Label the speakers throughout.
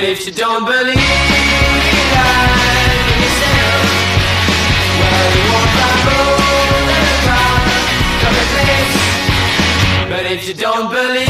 Speaker 1: But if you don't believe that yourself, well, you won't find gold in a crown, come and place. But if you don't believe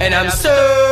Speaker 1: and I'm so